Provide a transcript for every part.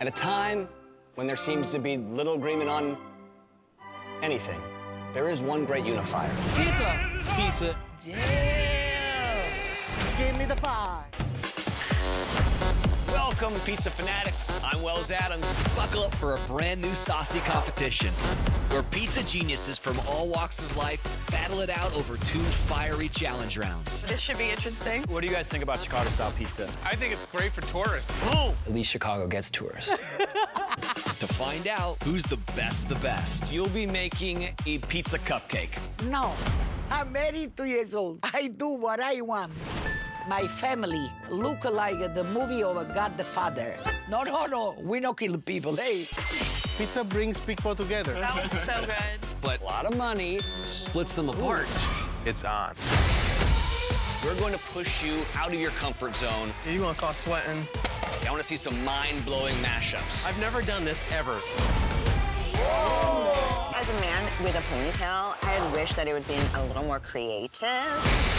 At a time when there seems to be little agreement on anything, there is one great unifier. Pizza. Pizza. Damn. Give me the pie. Welcome, pizza fanatics. I'm Wells Adams. Buckle up for a brand new saucy competition where pizza geniuses from all walks of life battle it out over two fiery challenge rounds. This should be interesting. What do you guys think about Chicago-style pizza? I think it's great for tourists. At least Chicago gets tourists. To find out who's the best the best. You'll be making a pizza cupcake. No, I'm 82 years old. I do what I want. My family look like the movie of God the Father. No, no, no, we don't kill people. Hey, Pizza brings people together. That looks so good. But A lot of money splits them apart. It's on. We're going to push you out of your comfort zone. You want to start sweating? I want to see some mind-blowing mashups. I've never done this ever. As a man with a ponytail, I wish that it would be a little more creative.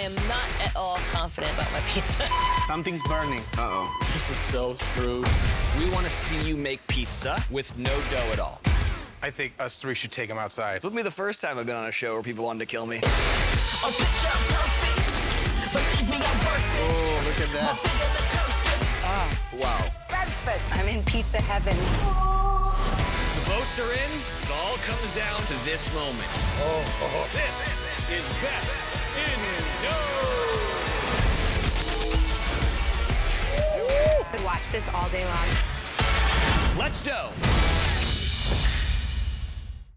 I am not at all confident about my pizza. Something's burning. Uh-oh. This is so screwed. We want to see you make pizza with no dough at all. I think us three should take him outside. It would be the first time I've been on a show where people wanted to kill me. Oh, look at that. Ah, wow. Bradford, I'm in pizza heaven. The votes are in. It all comes down to this moment. Oh, oh, oh. this is best in dough. Could watch this all day long. Let's dough.